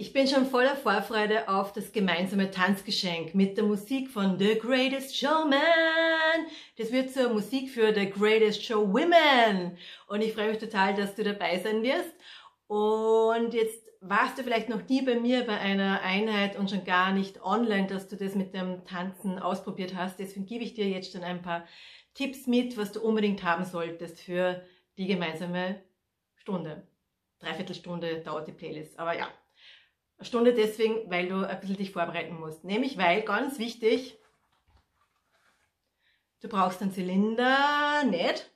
Ich bin schon voller Vorfreude auf das gemeinsame Tanzgeschenk mit der Musik von The Greatest Showman. Das wird zur Musik für The Greatest Show Women. Und ich freue mich total, dass du dabei sein wirst. Und jetzt warst du vielleicht noch nie bei mir bei einer Einheit und schon gar nicht online, dass du das mit dem Tanzen ausprobiert hast. Deswegen gebe ich dir jetzt schon ein paar Tipps mit, was du unbedingt haben solltest für die gemeinsame Stunde. Dreiviertelstunde dauert die Playlist. Aber ja, eine Stunde deswegen, weil du ein bisschen dich vorbereiten musst. Nämlich weil, ganz wichtig, du brauchst einen Zylinder nicht,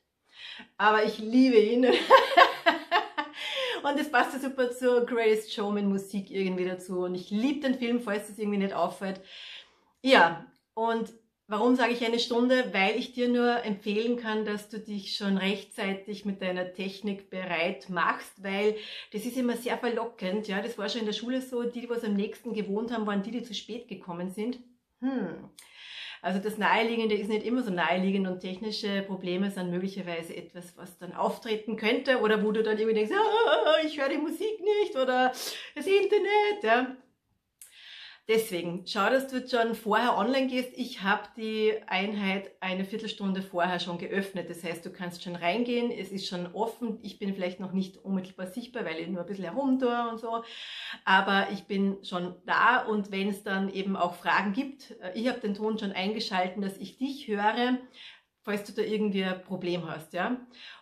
aber ich liebe ihn. und es passt super zur Greatest Showman Musik irgendwie dazu. Und ich liebe den Film, falls das irgendwie nicht auffällt. Ja, und Warum sage ich eine Stunde? Weil ich dir nur empfehlen kann, dass du dich schon rechtzeitig mit deiner Technik bereit machst, weil das ist immer sehr verlockend. Ja, das war schon in der Schule so. Die, die was am nächsten gewohnt haben, waren die, die zu spät gekommen sind. Hm. Also das Naheliegende ist nicht immer so naheliegend und technische Probleme sind möglicherweise etwas, was dann auftreten könnte oder wo du dann irgendwie denkst, ah, ich höre die Musik nicht oder das Internet. Ja. Deswegen, schau, dass du schon vorher online gehst. Ich habe die Einheit eine Viertelstunde vorher schon geöffnet. Das heißt, du kannst schon reingehen, es ist schon offen. Ich bin vielleicht noch nicht unmittelbar sichtbar, weil ich nur ein bisschen herumtue und so. Aber ich bin schon da und wenn es dann eben auch Fragen gibt, äh, ich habe den Ton schon eingeschalten, dass ich dich höre, falls du da irgendwie ein Problem hast, ja.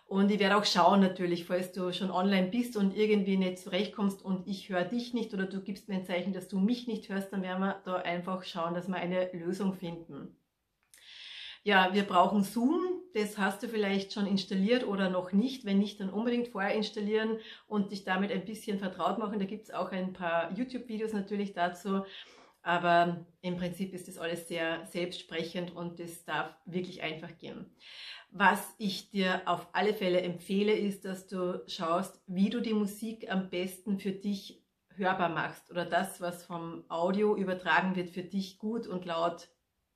Und ich werde auch schauen natürlich, falls du schon online bist und irgendwie nicht zurechtkommst und ich höre dich nicht oder du gibst mir ein Zeichen, dass du mich nicht hörst, dann werden wir da einfach schauen, dass wir eine Lösung finden. Ja, wir brauchen Zoom. Das hast du vielleicht schon installiert oder noch nicht. Wenn nicht, dann unbedingt vorher installieren und dich damit ein bisschen vertraut machen. Da gibt es auch ein paar YouTube-Videos natürlich dazu. Aber im Prinzip ist das alles sehr selbstsprechend und das darf wirklich einfach gehen. Was ich dir auf alle Fälle empfehle, ist, dass du schaust, wie du die Musik am besten für dich hörbar machst oder das, was vom Audio übertragen wird, für dich gut und laut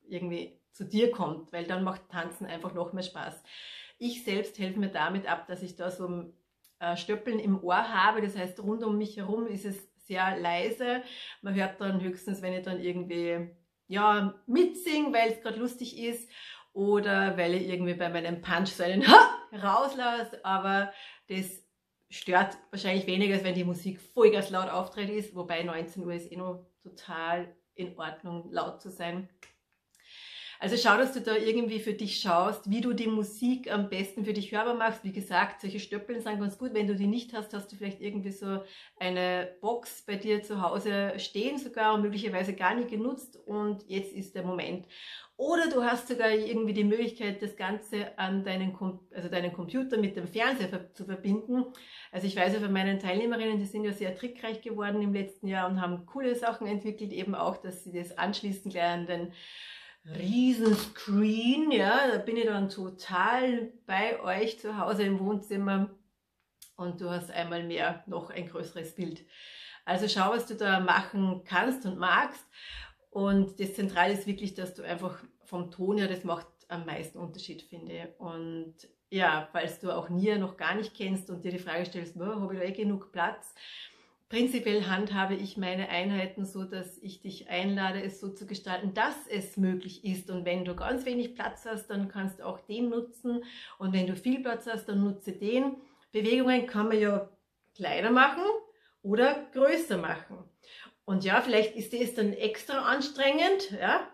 irgendwie zu dir kommt, weil dann macht Tanzen einfach noch mehr Spaß. Ich selbst helfe mir damit ab, dass ich da so ein äh, Stöppeln im Ohr habe, das heißt rund um mich herum ist es sehr leise. Man hört dann höchstens, wenn ich dann irgendwie ja, mitsinge, weil es gerade lustig ist oder weil ich irgendwie bei meinem Punch so einen rauslasse, aber das stört wahrscheinlich weniger, als wenn die Musik vollgas laut auftritt ist, wobei 19 Uhr ist eh noch total in Ordnung, laut zu sein. Also schau, dass du da irgendwie für dich schaust, wie du die Musik am besten für dich hörbar machst. Wie gesagt, solche Stöppeln sind ganz gut. Wenn du die nicht hast, hast du vielleicht irgendwie so eine Box bei dir zu Hause stehen sogar und möglicherweise gar nicht genutzt und jetzt ist der Moment. Oder du hast sogar irgendwie die Möglichkeit, das Ganze an deinen, also deinen Computer mit dem Fernseher zu verbinden. Also ich weiß ja von meinen Teilnehmerinnen, die sind ja sehr trickreich geworden im letzten Jahr und haben coole Sachen entwickelt, eben auch, dass sie das anschließen gleich an den Riesenscreen, ja, da bin ich dann total bei euch zu Hause im Wohnzimmer und du hast einmal mehr noch ein größeres Bild. Also schau, was du da machen kannst und magst und das Zentrale ist wirklich, dass du einfach vom Ton her, das macht am meisten Unterschied, finde ich. Und ja, falls du auch Nia noch gar nicht kennst und dir die Frage stellst, habe ich da eh genug Platz, Prinzipiell handhabe ich meine Einheiten so, dass ich dich einlade, es so zu gestalten, dass es möglich ist. Und wenn du ganz wenig Platz hast, dann kannst du auch den nutzen. Und wenn du viel Platz hast, dann nutze den. Bewegungen kann man ja kleiner machen oder größer machen. Und ja, vielleicht ist das dann extra anstrengend, ja,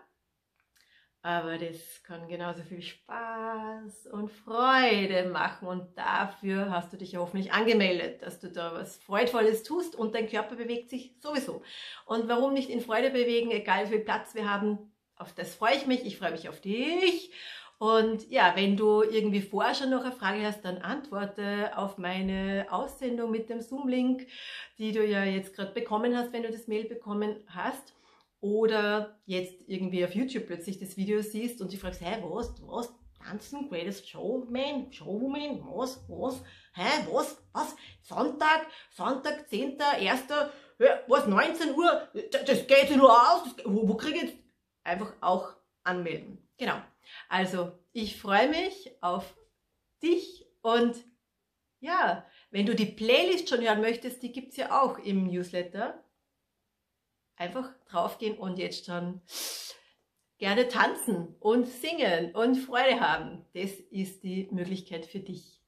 aber das kann genauso viel Spaß und Freude machen. Und dafür hast du dich ja hoffentlich angemeldet, dass du da was Freudvolles tust und dein Körper bewegt sich sowieso. Und warum nicht in Freude bewegen, egal wie viel Platz wir haben, auf das freue ich mich, ich freue mich auf dich. Und ja, wenn du irgendwie vorher schon noch eine Frage hast, dann antworte auf meine Aussendung mit dem Zoom-Link, die du ja jetzt gerade bekommen hast, wenn du das Mail bekommen hast oder jetzt irgendwie auf YouTube plötzlich das Video siehst und dich fragst, hä, was, was, tanzen, Greatest Showman, Showwoman, was, was, hä, was, was, Sonntag, Sonntag, 10., 1., was, 19 Uhr, das geht ja nur aus, wo, wo krieg ich jetzt? Einfach auch anmelden. Genau. Also, ich freue mich auf dich und ja, wenn du die Playlist schon hören möchtest, die gibt es ja auch im Newsletter einfach draufgehen und jetzt schon gerne tanzen und singen und Freude haben. Das ist die Möglichkeit für dich.